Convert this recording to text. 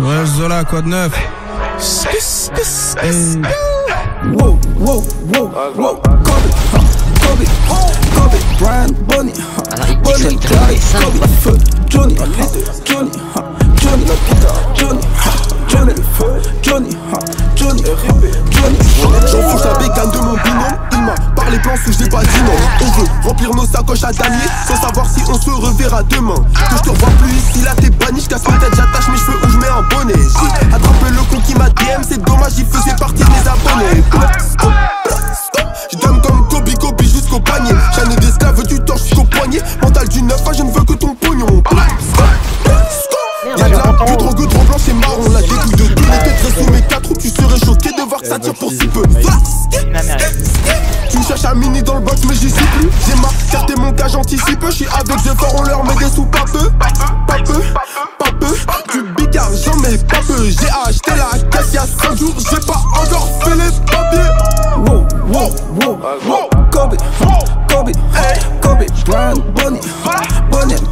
Ouais, Zola, code 9. Wow, wow, wow, wow, Kobe, Kobe, Kobe, Brian, Bonnie, Bonnie, Clyde, Kobe, Feu, Johnny, Johnny, Johnny, Johnny, Johnny, Johnny, huh, Johnny, Johnny. J'en fous la bécane de mon binôme Il m'a parlé plan sous, je n'ai pas dit non On veut remplir nos sacoches à damier Sans savoir si on se reverra demain Que je te revois plus ici, là t'es banni Je casse ma tête, pognon Y'a de la que trop trop blanche et marron. La dégoût de tous les têtes sous mes quatre roues. Tu serais choqué de voir que ça tire pour si peu. Tu cherches un mini dans le box mais j'y suis plus. J'ai ma carte et mon cas j'anticipe Je suis avec The Fort on leur met des sous. Pas peu Pas peu, pas peu Du bigard j'en mets pas peu. J'ai acheté la caisse y'a 5 jours. J'ai pas encore fait les papiers. Wow, wow, wow, wow,